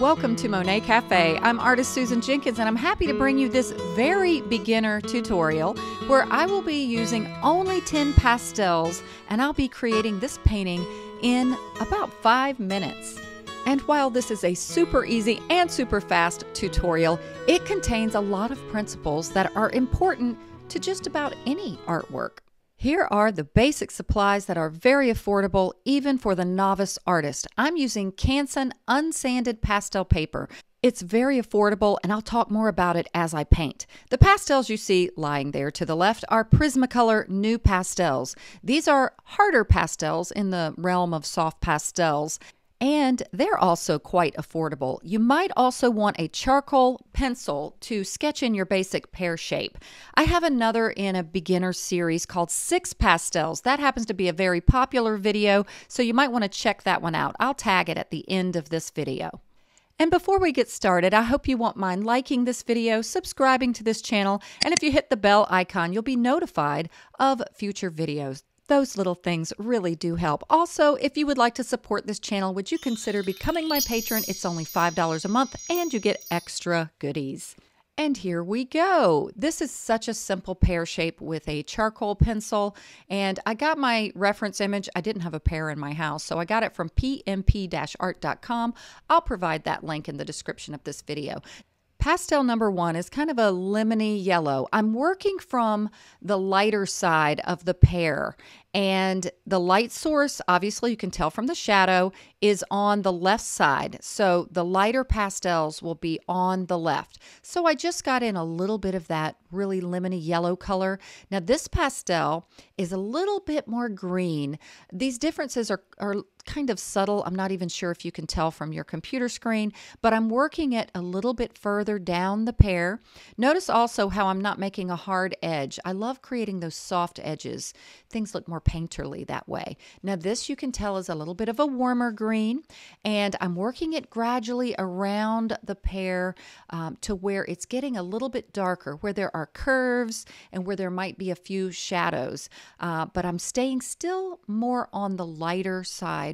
Welcome to Monet Cafe. I'm artist Susan Jenkins and I'm happy to bring you this very beginner tutorial where I will be using only 10 pastels and I'll be creating this painting in about 5 minutes. And while this is a super easy and super fast tutorial, it contains a lot of principles that are important to just about any artwork. Here are the basic supplies that are very affordable even for the novice artist. I'm using Canson unsanded pastel paper. It's very affordable, and I'll talk more about it as I paint. The pastels you see lying there to the left are Prismacolor NuPastels. These are harder pastels in the realm of soft pastels, and they're also quite affordable. You might also want a charcoal pencil to sketch in your basic pear shape. I have another in a beginner series called Six Pastels. That happens to be a very popular video, so you might want to check that one out. I'll tag it at the end of this video. And before we get started, I hope you won't mind liking this video, subscribing to this channel, and if you hit the bell icon, you'll be notified of future videos. Those little things really do help. Also, if you would like to support this channel, would you consider becoming my patron? It's only $5 a month and you get extra goodies. And here we go. This is such a simple pear shape with a charcoal pencil. And I got my reference image. I didn't have a pear in my house, so I got it from pmp-art.com. I'll provide that link in the description of this video. Pastel number one is kind of a lemony yellow. I'm working from the lighter side of the pear, and the light source, obviously, you can tell from the shadow, is on the left side. So the lighter pastels will be on the left. So I just got in a little bit of that really lemony yellow color. Now, this pastel is a little bit more green. These differences are, are kind of subtle. I'm not even sure if you can tell from your computer screen, but I'm working it a little bit further down the pear. Notice also how I'm not making a hard edge. I love creating those soft edges. Things look more painterly that way. Now this you can tell is a little bit of a warmer green and I'm working it gradually around the pear um, to where it's getting a little bit darker, where there are curves and where there might be a few shadows. Uh, but I'm staying still more on the lighter side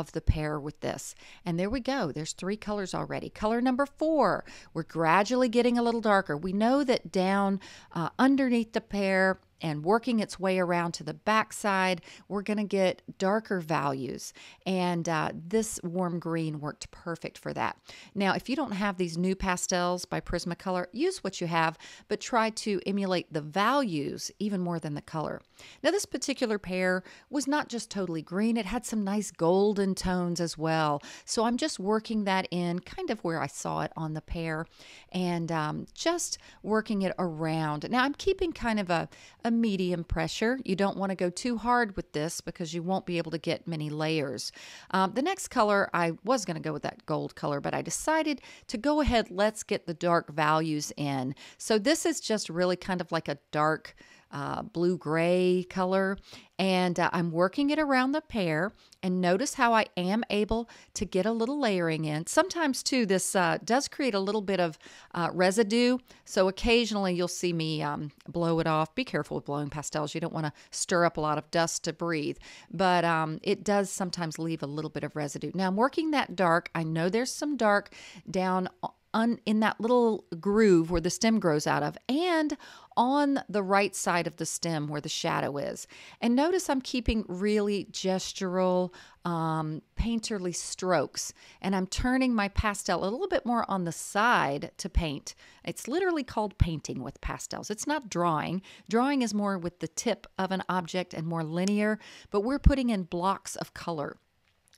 of the pear with this. And there we go. There's three colors already. Color number four, we're gradually getting a little darker. We know that down uh, underneath the pear, and working its way around to the backside, we're going to get darker values. And uh, this warm green worked perfect for that. Now, if you don't have these NuPastels by Prismacolor, use what you have, but try to emulate the values even more than the color. Now, this particular pear was not just totally green, it had some nice golden tones as well. So I'm just working that in kind of where I saw it on the pear and um, just working it around. Now, I'm keeping kind of a, a medium pressure. You don't want to go too hard with this because you won't be able to get many layers. Um, the next color, I was going to go with that gold color, but I decided to go ahead, let's get the dark values in. So this is just really kind of like a dark uh, blue gray color. And uh, I'm working it around the pear. And notice how I am able to get a little layering in. Sometimes, too, this uh, does create a little bit of uh, residue. So occasionally you'll see me um, blow it off. Be careful with blowing pastels. You don't want to stir up a lot of dust to breathe. But um, it does sometimes leave a little bit of residue. Now I'm working that dark. I know there's some dark down un, in that little groove where the stem grows out of and on the right side of the stem where the shadow is. And notice I'm keeping really gestural, um, painterly strokes. And I'm turning my pastel a little bit more on the side to paint. It's literally called painting with pastels. It's not drawing. Drawing is more with the tip of an object and more linear, but we're putting in blocks of color.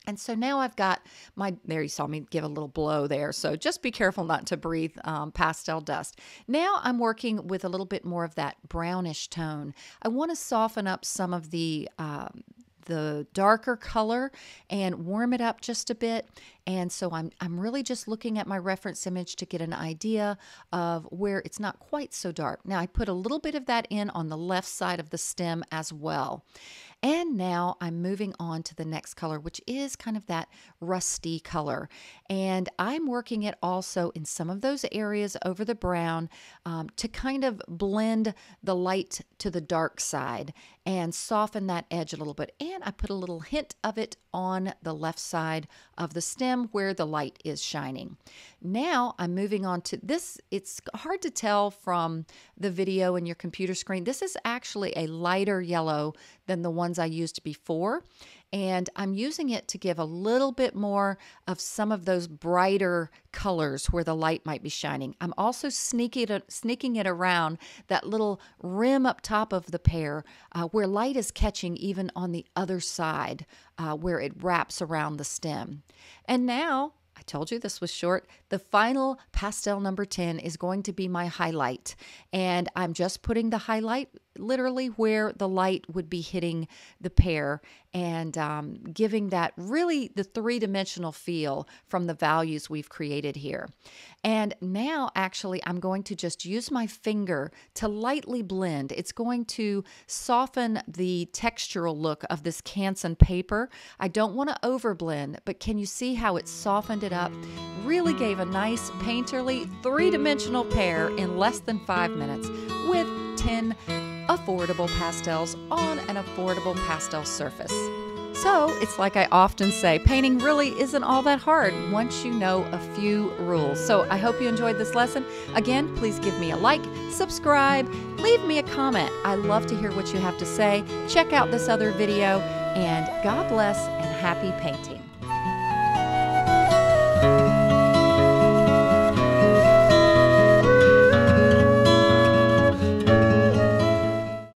And so now I've got my, there you saw me give a little blow there. So just be careful not to breathe um, pastel dust. Now I'm working with a little bit more of that brownish tone. I want to soften up some of the, um, the darker color and warm it up just a bit. And so I'm, I'm really just looking at my reference image to get an idea of where it's not quite so dark. Now I put a little bit of that in on the left side of the stem as well. And now I'm moving on to the next color, which is kind of that rusty color. And I'm working it also in some of those areas over the brown um, to kind of blend the light to the dark side and soften that edge a little bit. And I put a little hint of it on the left side of the stem stem where the light is shining. Now I'm moving on to this. It's hard to tell from the video in your computer screen. This is actually a lighter yellow than the ones I used before. And I'm using it to give a little bit more of some of those brighter colors where the light might be shining. I'm also sneaking it, sneaking it around that little rim up top of the pear uh, where light is catching even on the other side uh, where it wraps around the stem. And now I told you this was short. The final pastel number 10 is going to be my highlight. And I'm just putting the highlight literally where the light would be hitting the pear and um, giving that really the three dimensional feel from the values we've created here. And now, actually, I'm going to just use my finger to lightly blend. It's going to soften the textural look of this Canson paper. I don't want to overblend, but can you see how it softened it up? Really gave a nice painterly three dimensional pear in less than five minutes with 10 affordable pastels on an affordable pastel surface. So, it's like I often say, painting really isn't all that hard once you know a few rules. So, I hope you enjoyed this lesson. Again, please give me a like, subscribe, leave me a comment. I love to hear what you have to say. Check out this other video, and God bless and happy painting.